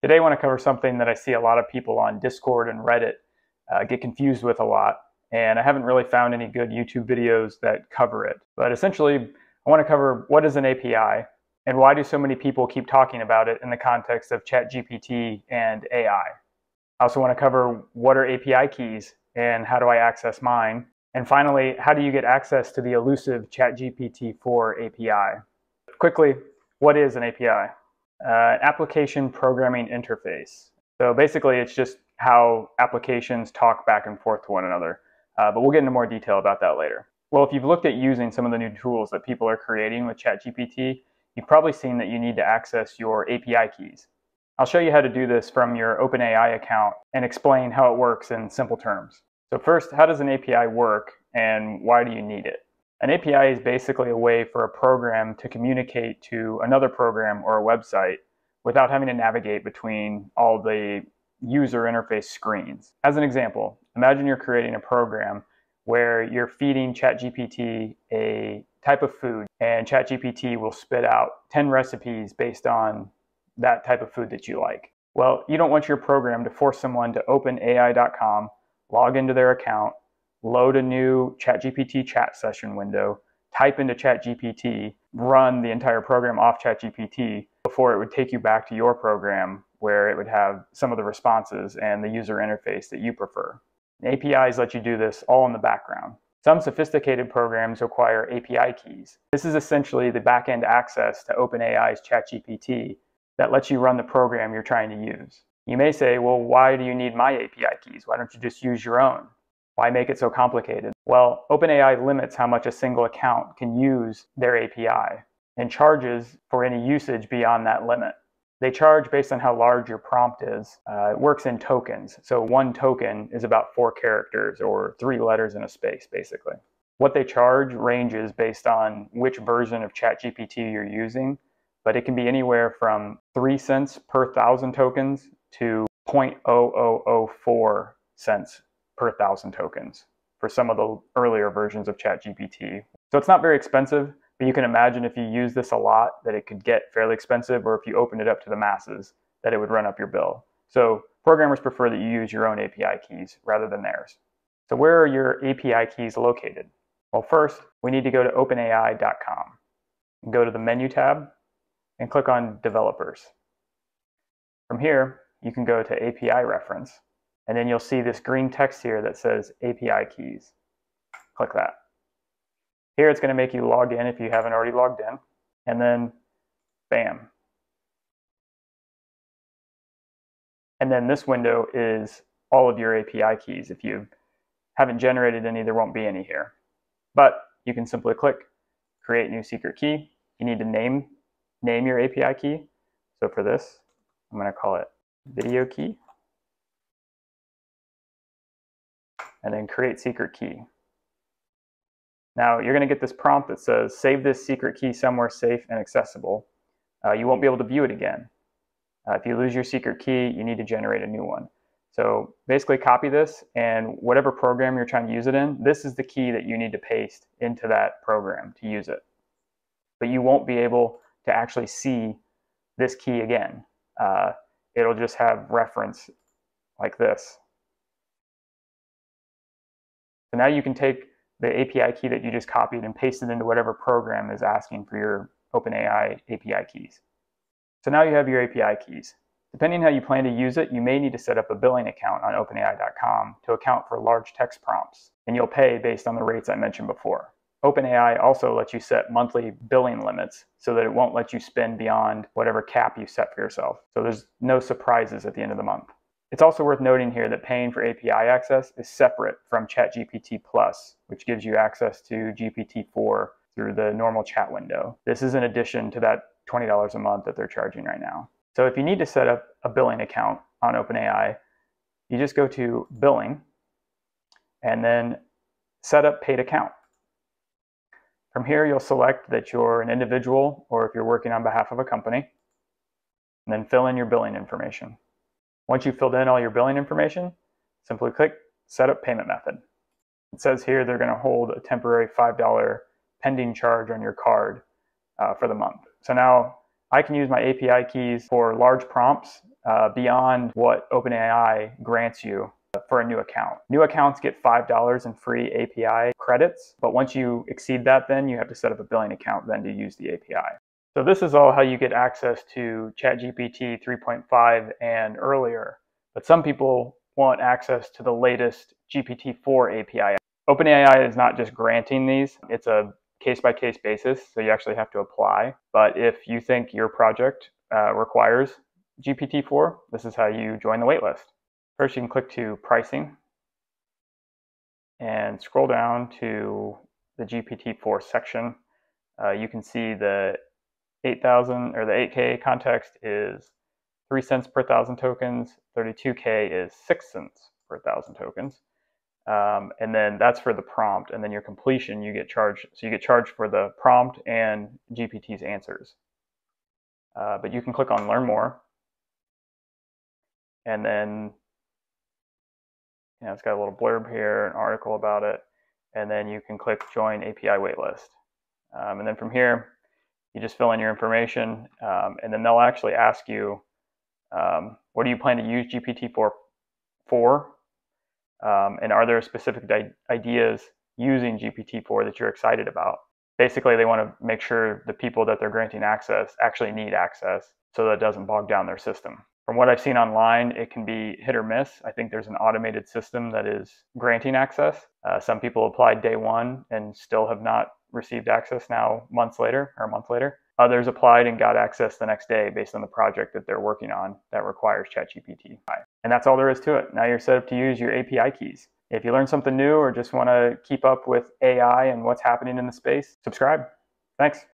Today I want to cover something that I see a lot of people on Discord and Reddit uh, get confused with a lot, and I haven't really found any good YouTube videos that cover it. But essentially, I want to cover what is an API and why do so many people keep talking about it in the context of ChatGPT and AI. I also want to cover what are API keys and how do I access mine. And finally, how do you get access to the elusive ChatGPT 4 API? Quickly, what is an API? Uh, application programming interface. So basically, it's just how applications talk back and forth to one another. Uh, but we'll get into more detail about that later. Well, if you've looked at using some of the new tools that people are creating with ChatGPT, you've probably seen that you need to access your API keys. I'll show you how to do this from your OpenAI account and explain how it works in simple terms. So first, how does an API work and why do you need it? An API is basically a way for a program to communicate to another program or a website without having to navigate between all the user interface screens. As an example, imagine you're creating a program where you're feeding ChatGPT a type of food and ChatGPT will spit out 10 recipes based on that type of food that you like. Well, you don't want your program to force someone to OpenAI.com, log into their account, load a new ChatGPT chat session window, type into ChatGPT, run the entire program off ChatGPT before it would take you back to your program where it would have some of the responses and the user interface that you prefer. APIs let you do this all in the background. Some sophisticated programs require API keys. This is essentially the backend access to OpenAI's ChatGPT that lets you run the program you're trying to use. You may say, well, why do you need my API keys? Why don't you just use your own? Why make it so complicated? Well, OpenAI limits how much a single account can use their API and charges for any usage beyond that limit. They charge based on how large your prompt is. Uh, it works in tokens. So one token is about four characters or three letters in a space, basically. What they charge ranges based on which version of ChatGPT you're using, but it can be anywhere from three cents per thousand tokens to 0.0004 cents per thousand tokens for some of the earlier versions of ChatGPT. So it's not very expensive, but you can imagine if you use this a lot that it could get fairly expensive, or if you open it up to the masses, that it would run up your bill. So programmers prefer that you use your own API keys rather than theirs. So where are your API keys located? Well, first, we need to go to openai.com. Go to the menu tab and click on Developers. From here, you can go to API Reference and then you'll see this green text here that says API keys. Click that. Here it's going to make you log in if you haven't already logged in. And then bam. And then this window is all of your API keys. If you haven't generated any, there won't be any here. But you can simply click create new secret key. You need to name, name your API key. So for this, I'm going to call it video key. And then create secret key. Now you're going to get this prompt that says save this secret key somewhere safe and accessible. Uh, you won't be able to view it again. Uh, if you lose your secret key, you need to generate a new one. So basically copy this and whatever program you're trying to use it in, this is the key that you need to paste into that program to use it. But you won't be able to actually see this key again. Uh, it'll just have reference like this. So now you can take the API key that you just copied and paste it into whatever program is asking for your OpenAI API keys. So now you have your API keys. Depending how you plan to use it, you may need to set up a billing account on OpenAI.com to account for large text prompts, and you'll pay based on the rates I mentioned before. OpenAI also lets you set monthly billing limits so that it won't let you spend beyond whatever cap you set for yourself. So there's no surprises at the end of the month. It's also worth noting here that paying for API access is separate from ChatGPT Plus, which gives you access to GPT-4 through the normal chat window. This is in addition to that $20 a month that they're charging right now. So if you need to set up a billing account on OpenAI, you just go to billing and then set up paid account. From here, you'll select that you're an individual or if you're working on behalf of a company, and then fill in your billing information. Once you've filled in all your billing information, simply click Set up Payment Method. It says here they're going to hold a temporary $5 pending charge on your card uh, for the month. So now I can use my API keys for large prompts uh, beyond what OpenAI grants you for a new account. New accounts get $5 in free API credits, but once you exceed that, then you have to set up a billing account then to use the API. So this is all how you get access to ChatGPT 3.5 and earlier. But some people want access to the latest GPT-4 API. OpenAI is not just granting these, it's a case-by-case basis, so you actually have to apply. But if you think your project uh, requires GPT-4, this is how you join the waitlist. First, you can click to pricing and scroll down to the GPT-4 section. Uh, you can see the 8,000 or the 8K context is 3 cents per thousand tokens, 32K is 6 cents per thousand tokens. Um, and then that's for the prompt. And then your completion, you get charged. So you get charged for the prompt and GPT's answers. Uh, but you can click on learn more. And then you know, it's got a little blurb here, an article about it, and then you can click Join API Waitlist. Um, and then from here, you just fill in your information, um, and then they'll actually ask you, um, what do you plan to use GPT for? for? Um, and are there specific ideas using GPT-4 that you're excited about? Basically, they want to make sure the people that they're granting access actually need access so that it doesn't bog down their system. From what I've seen online, it can be hit or miss. I think there's an automated system that is granting access. Uh, some people applied day one and still have not received access now months later or a month later. Others applied and got access the next day based on the project that they're working on that requires ChatGPT. And that's all there is to it. Now you're set up to use your API keys. If you learn something new or just want to keep up with AI and what's happening in the space, subscribe. Thanks.